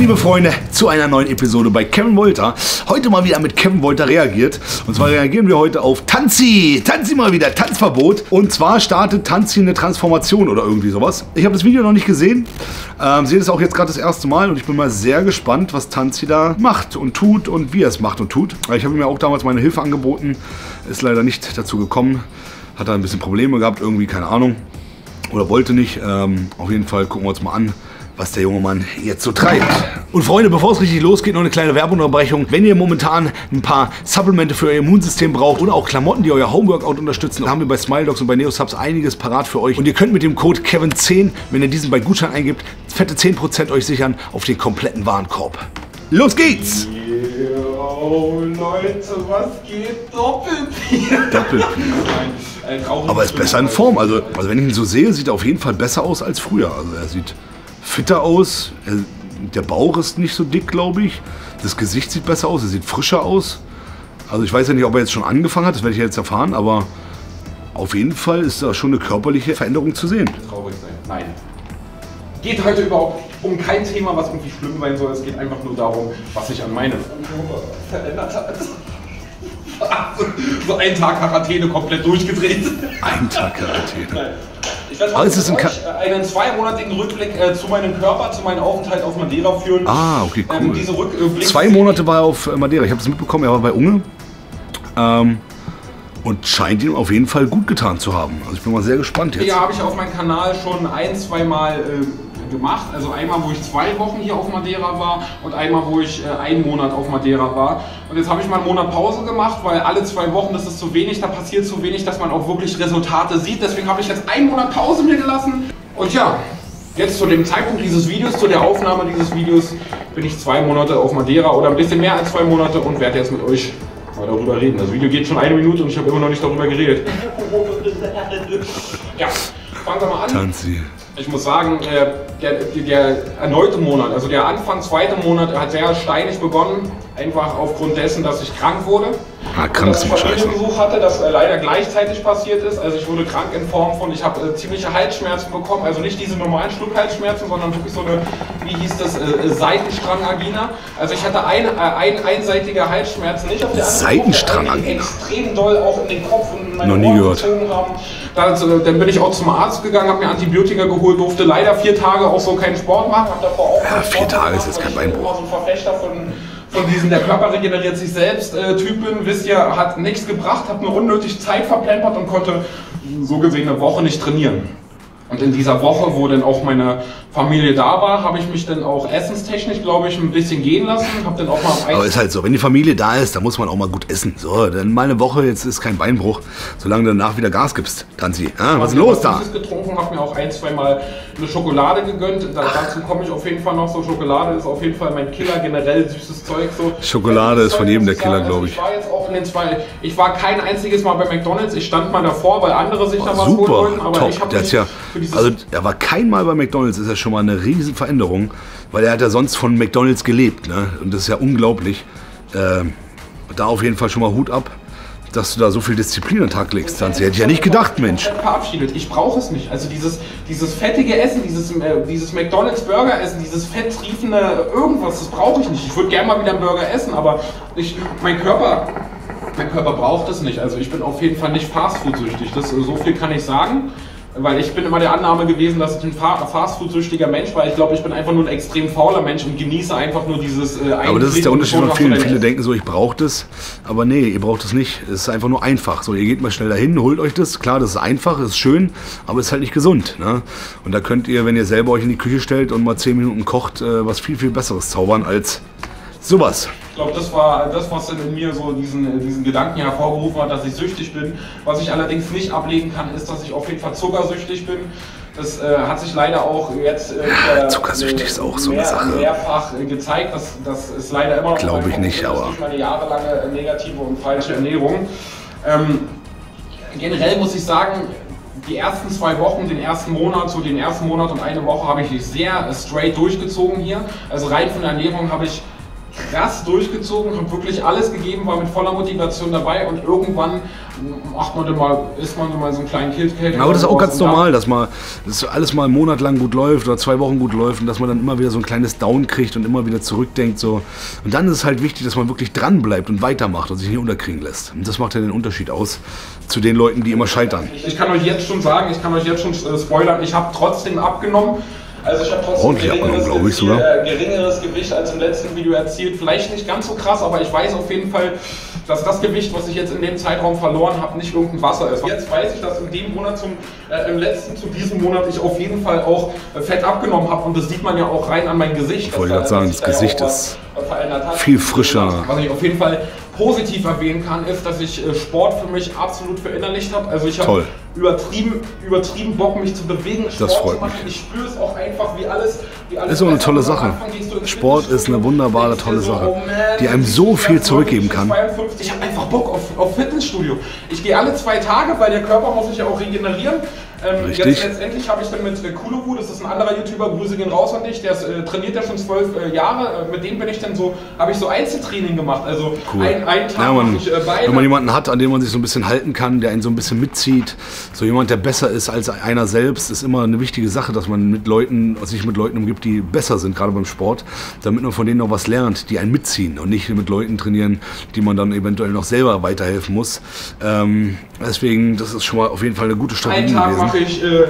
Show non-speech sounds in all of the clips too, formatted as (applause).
liebe Freunde, zu einer neuen Episode bei Kevin Wolter. Heute mal wieder mit Kevin Wolter reagiert. Und zwar reagieren wir heute auf Tanzi. Tanzi mal wieder, Tanzverbot. Und zwar startet Tanzi eine Transformation oder irgendwie sowas. Ich habe das Video noch nicht gesehen. Ähm, sehe das auch jetzt gerade das erste Mal und ich bin mal sehr gespannt, was Tanzi da macht und tut und wie er es macht und tut. Ich habe mir auch damals meine Hilfe angeboten. Ist leider nicht dazu gekommen. Hat da ein bisschen Probleme gehabt, irgendwie, keine Ahnung. Oder wollte nicht. Ähm, auf jeden Fall gucken wir uns mal an was der junge Mann jetzt so treibt. Und Freunde, bevor es richtig losgeht, noch eine kleine Werbeunterbrechung. Wenn ihr momentan ein paar Supplemente für euer Immunsystem braucht oder auch Klamotten, die euer Homeworkout unterstützen, haben wir bei SmileDogs und bei Neosubs einiges parat für euch. Und ihr könnt mit dem Code Kevin10, wenn ihr diesen bei Gutschein eingibt, fette 10% euch sichern auf den kompletten Warenkorb. Los geht's! Yo, Leute, was geht? Doppelbier. Doppelbier. Aber er ist besser in Form. Also, also wenn ich ihn so sehe, sieht er auf jeden Fall besser aus als früher. Also er sieht fitter aus. Der Bauch ist nicht so dick, glaube ich. Das Gesicht sieht besser aus, er sieht frischer aus. Also ich weiß ja nicht, ob er jetzt schon angefangen hat, das werde ich jetzt erfahren, aber auf jeden Fall ist da schon eine körperliche Veränderung zu sehen. Traurig sein. Nein. Geht heute überhaupt um kein Thema, was irgendwie schlimm sein soll. Es geht einfach nur darum, was sich an meinem verändert hat. (laughs) so ein Tag Quarantäne komplett durchgedreht. Ein Tag Quarantäne. Ich werde heute also euch äh, einen zweimonatigen Rückblick äh, zu meinem Körper, zu meinem Aufenthalt auf Madeira führen. Ah, okay, cool. Ähm, diese Rückblick Zwei Monate war er auf äh, Madeira. Ich habe es mitbekommen, er war bei Unge. Ähm, und scheint ihm auf jeden Fall gut getan zu haben. Also ich bin mal sehr gespannt jetzt. Ja, habe ich auf meinem Kanal schon ein, zwei Mal äh, gemacht. Also einmal, wo ich zwei Wochen hier auf Madeira war und einmal, wo ich äh, einen Monat auf Madeira war. Und jetzt habe ich mal einen Monat Pause gemacht, weil alle zwei Wochen, das ist zu wenig, da passiert zu wenig, dass man auch wirklich Resultate sieht. Deswegen habe ich jetzt einen Monat Pause mir gelassen. Und ja, jetzt zu dem Zeitpunkt dieses Videos, zu der Aufnahme dieses Videos, bin ich zwei Monate auf Madeira oder ein bisschen mehr als zwei Monate und werde jetzt mit euch mal darüber reden. Das Video geht schon eine Minute und ich habe immer noch nicht darüber geredet. (laughs) Ja, fangen wir mal an. Tanzi. Ich muss sagen, äh, der, der, erneute Monat, also der Anfang zweite Monat hat sehr steinig begonnen, einfach aufgrund dessen, dass ich krank wurde. Ah, krank ist Familienbesuch hatte, das äh, leider gleichzeitig passiert ist. Also ich wurde krank in Form von, ich habe äh, ziemliche Halsschmerzen bekommen, also nicht diese normalen Schluckhalsschmerzen, sondern wirklich so eine, wie hieß das, äh, Seitenstrangangina. Also ich hatte ein, äh, ein, einseitige Halsschmerzen, nicht auf der anderen Seitenstrangangina. extrem doll auch in den Kopf und in meine Noch nie Ohren gehört. haben. Dann, äh, dann bin ich auch zum Arzt gegangen, habe mir Antibiotika geholt, durfte leider vier Tage auch so keinen Sport machen. Hab davor auch ja, vier Tage ist jetzt kein Beinbruch. Ich bin so ein Verfechter von von diesem, der Körper regeneriert sich selbst äh, Typen, wisst ihr, hat nichts gebracht, hat nur unnötig Zeit verplempert und konnte so gesehen eine Woche nicht trainieren. Und in dieser Woche, wo dann auch meine Familie da war, habe ich mich dann auch essenstechnisch, glaube ich, ein bisschen gehen lassen. Hab dann auch mal Aber ist halt so, wenn die Familie da ist, dann muss man auch mal gut essen. So, dann mal eine Woche, jetzt ist kein Beinbruch, solange du danach wieder Gas gibst, Tanzi. Ah, was ist los da? Ich getrunken, habe mir auch ein, zwei Mal eine Schokolade gegönnt. Da, dazu komme ich auf jeden Fall noch so. Schokolade ist auf jeden Fall mein Killer, generell süßes Zeug. So. Schokolade ist von jedem der Killer, glaube ich. Ich war jetzt auch in den zwei, ich war kein einziges Mal bei McDonalds. Ich stand mal davor, weil andere sich oh, da was holen wollten. Aber top. ich habe ja, also er war kein Mal bei McDonalds, ist ja schon mal eine riesen Veränderung, weil er hat ja sonst von McDonalds gelebt, ne? Und das ist ja unglaublich. Äh, da auf jeden Fall schon mal Hut ab, dass du da so viel Disziplin an den Tag legst. Das hätte ich ja nicht gedacht, Mensch. Verabschiedet. Ich brauche es nicht. Also dieses, dieses fettige Essen, dieses, äh, dieses McDonalds Burger essen, dieses fetttriefende irgendwas, das brauche ich nicht. Ich würde gerne mal wieder einen Burger essen, aber ich, mein Körper mein Körper braucht es nicht. Also ich bin auf jeden Fall nicht Fastfood-süchtig. so viel kann ich sagen. Weil ich bin immer der Annahme gewesen, dass ich ein Fastfood-süchtiger Mensch war. Ich glaube, ich bin einfach nur ein extrem fauler Mensch und genieße einfach nur dieses äh, Aber das ist der Unterschied von vielen. Viele denken so, ich brauche das. Aber nee, ihr braucht es nicht. Es ist einfach nur einfach. So, ihr geht mal schnell dahin, holt euch das. Klar, das ist einfach, ist schön, aber es ist halt nicht gesund. Ne? Und da könnt ihr, wenn ihr selber euch in die Küche stellt und mal 10 Minuten kocht, äh, was viel, viel Besseres zaubern als sowas glaube, das war das, was in mir so diesen, diesen Gedanken hervorgerufen hat, dass ich süchtig bin. Was ich allerdings nicht ablegen kann, ist, dass ich auf jeden Fall zuckersüchtig bin. Das äh, hat sich leider auch jetzt äh, Zuckersüchtig ist auch so eine Sache. mehrfach äh, gezeigt. Das, das ist leider immer noch Glaube ich nicht, aber durch meine jahrelange negative und falsche Ernährung. Ähm, generell muss ich sagen, die ersten zwei Wochen, den ersten Monat, so den ersten Monat und eine Woche habe ich sehr straight durchgezogen hier. Also rein von der Ernährung habe ich krass durchgezogen, habe wirklich alles gegeben, war mit voller Motivation dabei und irgendwann macht man dann mal, ist man dann mal so einen kleinen. Ja, aber das ist auch ganz normal, dass mal dass alles mal einen Monat lang gut läuft oder zwei Wochen gut läuft und dass man dann immer wieder so ein kleines Down kriegt und immer wieder zurückdenkt. So. Und dann ist es halt wichtig, dass man wirklich dran bleibt und weitermacht und sich nicht unterkriegen lässt. Und das macht ja den Unterschied aus zu den Leuten, die immer scheitern. Ich kann euch jetzt schon sagen, ich kann euch jetzt schon äh, spoilern, ich habe trotzdem abgenommen. Also ich habe trotzdem geringeres, ich, Gewicht, äh, geringeres Gewicht als im letzten Video erzielt. Vielleicht nicht ganz so krass, aber ich weiß auf jeden Fall, dass das Gewicht, was ich jetzt in dem Zeitraum verloren habe, nicht irgendein Wasser ist. Jetzt weiß ich, dass in dem Monat zum äh, im letzten zu diesem Monat ich auf jeden Fall auch äh, Fett abgenommen habe und das sieht man ja auch rein an mein Gesicht. Ich wollte gerade sagen, das Gesicht ist viel frischer. Was ich auf jeden Fall positiv erwähnen kann, ist, dass ich äh, Sport für mich absolut verinnerlicht habe. Also ich habe übertrieben, übertrieben Bock, mich zu bewegen, Sport das freut zu machen. Mich. Ich spüre es auch einfach, wie alles, wie alles ist auch eine tolle Sache. Sport ist eine wunderbare, tolle Sache, oh die einem so viel zurückgeben kann. Ich habe einfach Bock auf, auf Fitnessstudio. Ich gehe alle zwei Tage, weil der Körper muss sich ja auch regenerieren. Ähm, Richtig. Jetzt letztendlich habe ich dann mit äh, Kuluwu, das ist ein anderer YouTuber, Grüße gehen raus an dich, der ist, äh, trainiert ja schon zwölf äh, Jahre. Äh, mit dem bin ich dann so, habe ich so Einzeltraining gemacht. Also cool. ein, ein Tag ja, man, ich, äh, Beine. Wenn man jemanden hat, an dem man sich so ein bisschen halten kann, der einen so ein bisschen mitzieht, so jemand, der besser ist als einer selbst, ist immer eine wichtige Sache, dass man mit Leuten, sich mit Leuten umgibt, die besser sind, gerade beim Sport, damit man von denen noch was lernt, die einen mitziehen und nicht mit Leuten trainieren, die man dann eventuell noch selber weiterhelfen muss. Ähm, deswegen, das ist schon mal auf jeden Fall eine gute Strategie Einen gewesen. Mache ich äh,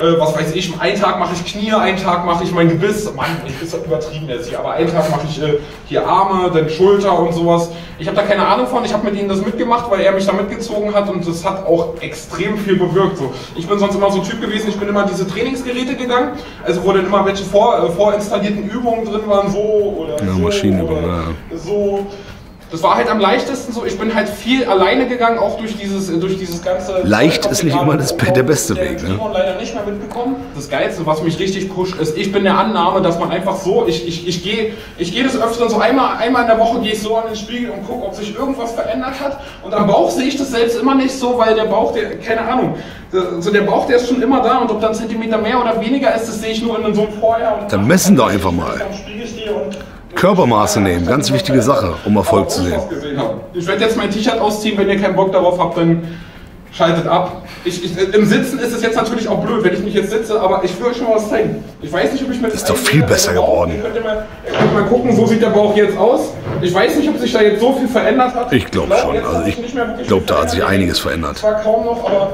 äh, was weiß ich, einen Tag mache ich Knie, einen Tag mache ich mein Gebiss, Mann, ich ist übertrieben jetzt hier, aber einen Tag mache ich äh, hier Arme, dann Schulter und sowas. Ich habe da keine Ahnung von, ich habe mit ihm das mitgemacht, weil er mich da mitgezogen hat und das hat auch extrem viel bewirkt. So. Ich bin sonst immer so ein Typ gewesen, ich bin immer diese Trainingsgeräte gegangen, also wo dann immer welche vor, äh, vorinstallierten Übungen drin waren, so oder ja, so, oder so. Das war halt am leichtesten so. Ich bin halt viel alleine gegangen, auch durch dieses, durch dieses ganze. Leicht ist nicht immer das, der beste der Weg. Ne? Leider nicht mehr mitbekommen. Das Geilste, was mich richtig pusht, ist, ich bin der Annahme, dass man einfach so, ich, ich, ich gehe ich geh des Öfteren so einmal, einmal in der Woche gehe ich so an den Spiegel und gucke, ob sich irgendwas verändert hat. Und am Bauch sehe ich das selbst immer nicht so, weil der Bauch, der, keine Ahnung, so der Bauch, der ist schon immer da und ob dann Zentimeter mehr oder weniger ist, das sehe ich nur in so einem Vorher. Dann messen da einfach mal. Körpermaße nehmen, ganz wichtige Sache, um Erfolg zu sehen. Ich werde jetzt mein T-Shirt ausziehen, wenn ihr keinen Bock darauf habt, dann schaltet ab. Ich, ich, Im Sitzen ist es jetzt natürlich auch blöd, wenn ich mich jetzt sitze, aber ich will euch schon mal was zeigen. Ich weiß nicht, ob ich mit... Ist doch viel besser geworden. Ihr könnt, ihr mal, könnt mal gucken, so sieht der Bauch jetzt aus. Ich weiß nicht, ob sich da jetzt so viel verändert hat. Ich glaube schon. Also ich glaube, da hat sich einiges verändert. Zwar kaum noch, aber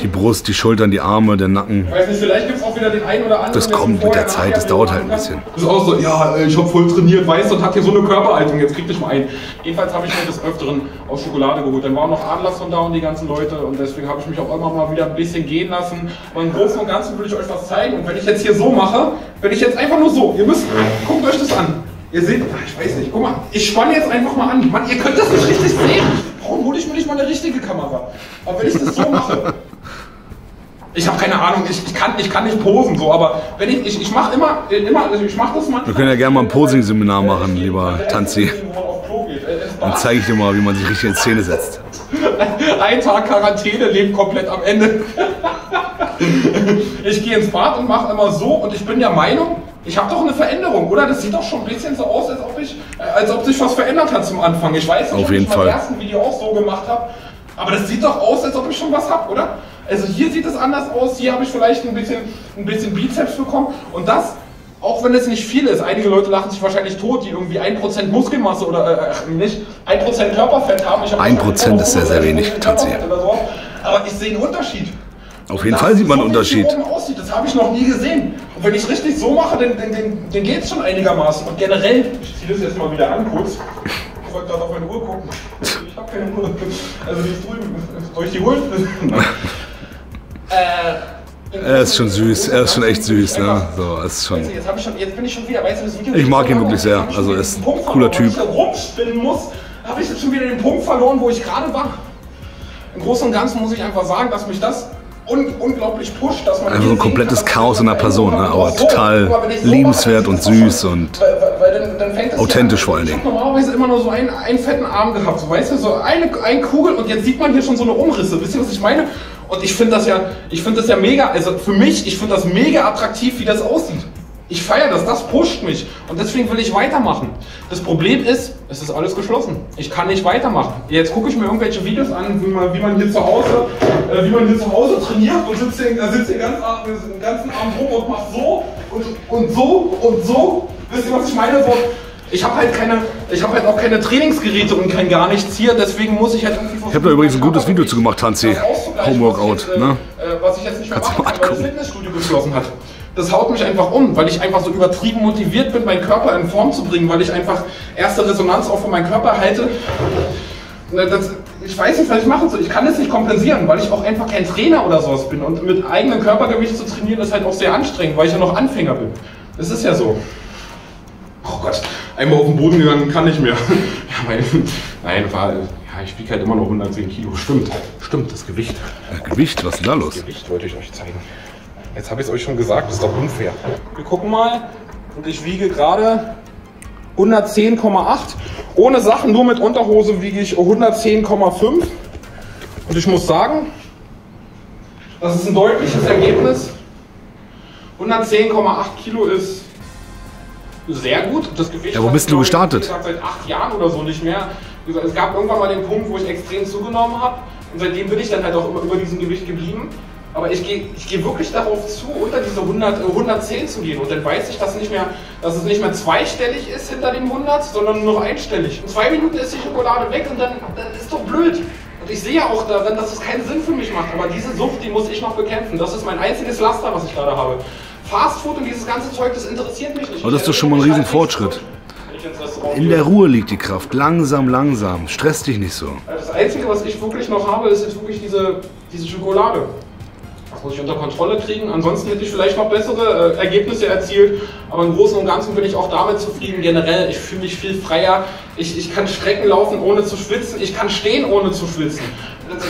Die Brust, die Schultern, die Arme, der Nacken. Ich weiß nicht, vielleicht gibt es auch wieder den einen oder anderen. Das kommt so mit der Zeit, das dauert halt ein bisschen. Das ist auch so, ja, äh, ich habe voll trainiert, weißt du, und hat hier so eine Körperhaltung, jetzt krieg dich mal ein. Jedenfalls habe ich mir des Öfteren aus Schokolade geholt. Dann war noch Anlass von da und die ganzen Leute und deswegen habe ich mich auch immer mal wieder ein bisschen gehen lassen. Aber im Großen und Ganzen will ich euch was zeigen und wenn ich jetzt hier so mache, wenn ich jetzt einfach nur so, ihr müsst, guckt euch das an. Ihr seht, ach, ich weiß nicht, guck mal, ich spanne jetzt einfach mal an. Mann, ihr könnt das nicht richtig sehen. Warum hole ich mir nicht mal eine richtige Kamera? Aber wenn ich das so mache, ich habe keine Ahnung, ich, ich, kann, ich kann nicht posen so, aber wenn ich, ich, ich mache immer, immer, also ich mache das manchmal. Wir können ja gerne mal ein Posing-Seminar machen, lieber Tanzi. Dann zeige ich dir mal, wie man sich richtig in Szene setzt. (laughs) Ein Tag Quarantäne, Leben komplett am Ende. (laughs) Ich gehe ins Bad und mache immer so und ich bin der Meinung, ich habe doch eine Veränderung, oder? Das sieht doch schon ein bisschen so aus, als ob, ich, äh, als ob sich was verändert hat zum Anfang. Ich weiß nicht, Auf ob jeden ich Fall. ersten Video auch so gemacht habe, aber das sieht doch aus, als ob ich schon was habe, oder? Also hier sieht es anders aus, hier habe ich vielleicht ein bisschen, ein bisschen Bizeps bekommen und das, auch wenn es nicht viel ist, einige Leute lachen sich wahrscheinlich tot, die irgendwie 1% Muskelmasse oder äh, nicht 1% Körperfett haben. Ich hab 1% ist sehr, sehr wenig, 1% tatsächlich. So. Aber ich sehe einen Unterschied. Auf jeden Das, Fall sieht man einen Unterschied. aussieht, das habe ich noch nie gesehen. Wenn ich es richtig so mache, dann, dann, dann, dann geht es schon einigermaßen. Und generell, ich ziehe das jetzt mal wieder an kurz. Ich wollte gerade auf meine Uhr gucken. Ich habe keine Uhr. Also die ist drüben. Soll ich die holen? (laughs) Äh, Er ist schon süß, er ist schon echt süß, ne? So, es ist schon. Jetzt, ich schon, jetzt bin ich schon wieder, weißt du, das Video Ich mag ihn wirklich sehr. Also er ist ein cooler. Typ. Wenn ich da rumspinnen muss, habe ich jetzt schon wieder den Punkt verloren, wo ich gerade war. Im Großen und Ganzen muss ich einfach sagen, dass mich das un unglaublich pusht, dass man Einfach so ein komplettes kann, Chaos in der Person, ne? aber so, total mal, ich so liebenswert und süß und weil, weil, weil dann, dann fängt es authentisch ja vor allen Ich Dingen. habe normalerweise immer nur so einen, einen fetten Arm gehabt, so, weißt du, so eine, eine Kugel und jetzt sieht man hier schon so eine Umrisse. Wisst ihr, was ich meine? Und ich finde das ja, ich finde das ja mega, also für mich, ich finde das mega attraktiv, wie das aussieht. Ich feiere das, das pusht mich und deswegen will ich weitermachen. Das Problem ist, es ist alles geschlossen. Ich kann nicht weitermachen. Jetzt gucke ich mir irgendwelche Videos an, wie man, wie man hier zu Hause, äh, wie man hier zu Hause trainiert und sitzt den, sitzt den ganzen, den ganzen Abend rum und macht so und, und so und so. Wisst ihr, was ich meine? So, ich habe halt keine, ich habe halt auch keine Trainingsgeräte und kein gar nichts hier, deswegen muss ich halt irgendwie Ich habe da übrigens ein gutes Video zu gemacht, Hansi. Homeworkout, äh, ne? Äh, was ich jetzt nicht mehr Kannst machen kann, weil das. Fitnessstudio geschlossen hat. Das haut mich einfach um, weil ich einfach so übertrieben motiviert bin, meinen Körper in Form zu bringen, weil ich einfach erste Resonanz auch von meinem Körper halte. Das, ich weiß nicht, was ich machen soll. Ich kann das nicht kompensieren, weil ich auch einfach kein Trainer oder sowas bin. Und mit eigenem Körpergewicht zu trainieren ist halt auch sehr anstrengend, weil ich ja noch Anfänger bin. Das ist ja so. Oh Gott, einmal auf den Boden gegangen kann ich mehr. (laughs) Ja, mein, nein, war, ja, ich wiege halt immer noch 110 Kilo. Stimmt, stimmt, das Gewicht. Ja, Gewicht, was ist da los? Gewicht wollte ich euch zeigen. Jetzt habe ich es euch schon gesagt, das ist doch unfair. Wir gucken mal und ich wiege gerade 110,8. Ohne Sachen, nur mit Unterhose wiege ich 110,5. Und ich muss sagen, das ist ein deutliches Ergebnis. 110,8 Kilo ist sehr gut. Das Gewicht Ja, wo bist du gestartet? gesagt, seit acht Jahren oder so nicht mehr. Es gab irgendwann mal den Punkt, wo ich extrem zugenommen habe. Und seitdem bin ich dann halt auch immer über diesem Gewicht geblieben. Aber ich gehe ich gehe wirklich darauf zu, unter diese 100, äh, 110 zu gehen. Und dann weiß ich, dass, nicht mehr, dass es nicht mehr zweistellig ist hinter dem 100, sondern nur noch einstellig. In zwei Minuten ist die Schokolade weg und dann, dann ist doch blöd. Und ich sehe ja auch darin, dass es keinen Sinn für mich macht. Aber diese Sucht, die muss ich noch bekämpfen. Das ist mein einziges Laster, was ich gerade habe. Fastfood und dieses ganze Zeug, das interessiert mich nicht. Aber das ist doch schon mal ein Riesenfortschritt. In der Ruhe liegt die Kraft. Langsam, langsam. Stress dich nicht so. Also Das Einzige, was ich wirklich noch habe, ist jetzt wirklich diese, diese Schokolade. Muss ich unter Kontrolle kriegen. Ansonsten hätte ich vielleicht noch bessere äh, Ergebnisse erzielt. Aber im Großen und Ganzen bin ich auch damit zufrieden. Generell, ich fühle mich viel freier. Ich, ich kann Strecken laufen, ohne zu schwitzen. Ich kann stehen, ohne zu schwitzen.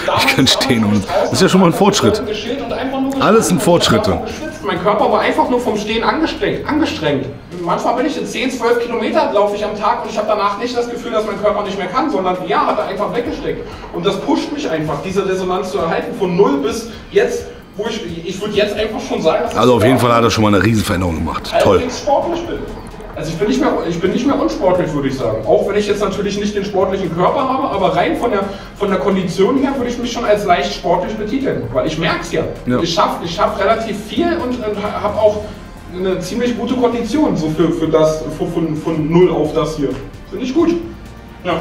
Damals- kann stehen ich draußen das ist ja schon mal ein und Fortschritt. und Alles sind. Fortschritte. Ich. Mein Körper war einfach nur vom Stehen angestrengt. angestrengt. Manchmal bin ich in 10, 12 Kilometer laufe ich am Tag und ich habe danach nicht das Gefühl, dass mein Körper nicht mehr kann, sondern ja, hat er einfach weggesteckt. Und das pusht mich einfach, diese Resonanz zu erhalten, von 0 bis jetzt, ich, ich würde jetzt einfach schon sagen, dass Also auf jeden Fall hat er schon mal eine Riesenveränderung gemacht. als Toll. ich sportlich bin. Also ich bin, nicht mehr, ich bin nicht mehr unsportlich, würde ich sagen. Auch wenn ich jetzt natürlich nicht den sportlichen Körper habe, aber rein von der, von der Kondition her würde ich mich schon als leicht sportlich betiteln. Weil ich merke es ja. Ja. Ich schaffe ich schaff relativ viel und, und habe auch eine ziemlich gute Kondition so für, für das, von, von, von null auf das hier. Finde ich gut. Ja.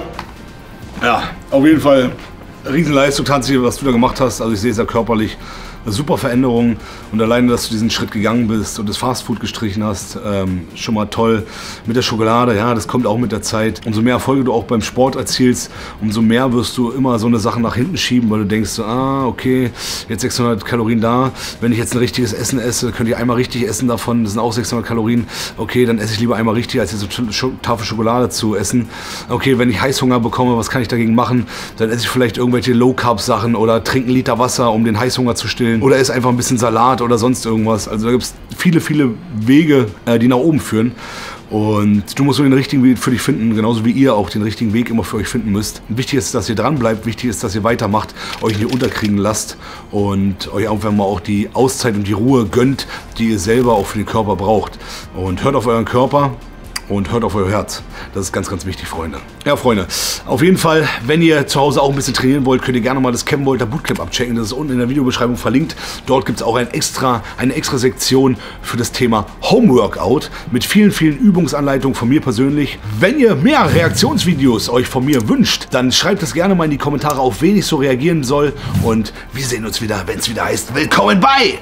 Ja, auf jeden Fall Riesenleistung, Tanzi, was du da gemacht hast. Also ich sehe es ja körperlich. Super Veränderung und alleine, dass du diesen Schritt gegangen bist und das Fastfood gestrichen hast, ähm, schon mal toll. Mit der Schokolade, ja, das kommt auch mit der Zeit. Umso mehr Erfolge du auch beim Sport erzielst, umso mehr wirst du immer so eine Sache nach hinten schieben, weil du denkst, so, ah, okay, jetzt 600 Kalorien da. Wenn ich jetzt ein richtiges Essen esse, könnte ich einmal richtig essen davon, das sind auch 600 Kalorien. Okay, dann esse ich lieber einmal richtig, als jetzt eine Tafel Schokolade zu essen. Okay, wenn ich Heißhunger bekomme, was kann ich dagegen machen? Dann esse ich vielleicht irgendwelche Low-Carb-Sachen oder trinke einen Liter Wasser, um den Heißhunger zu stillen. Oder esse einfach ein bisschen Salat oder sonst irgendwas. Also da gibt es viele, viele Wege, äh, die nach oben führen. Und du musst nur den richtigen Weg für dich finden, genauso wie ihr auch den richtigen Weg immer für euch finden müsst. Wichtig ist, dass ihr dran bleibt, wichtig ist, dass ihr weitermacht, euch nicht unterkriegen lasst und euch einfach mal auch die Auszeit und die Ruhe gönnt, die ihr selber auch für den Körper braucht. Und hört auf euren Körper, und hört auf euer Herz. Das ist ganz, ganz wichtig, Freunde. Ja, Freunde, auf jeden Fall, wenn ihr zu Hause auch ein bisschen trainieren wollt, könnt ihr gerne mal das Kevin Wolter Bootcamp abchecken. Das ist unten in der Videobeschreibung verlinkt. Dort gibt es auch ein extra, eine extra Sektion für das Thema Homeworkout mit vielen, vielen Übungsanleitungen von mir persönlich. Wenn ihr mehr Reaktionsvideos euch von mir wünscht, dann schreibt es gerne mal in die Kommentare, auf wen ich so reagieren soll. Und wir sehen uns wieder, wenn es wieder heißt, willkommen bei